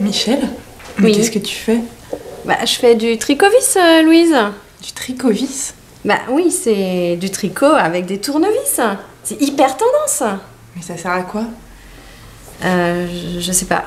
Michel, qu'est-ce que tu fais Bah, je fais du tricot vis, euh, Louise. Du tricotvis Bah oui, c'est du tricot avec des tournevis. C'est hyper tendance. Mais ça sert à quoi euh, je, je sais pas.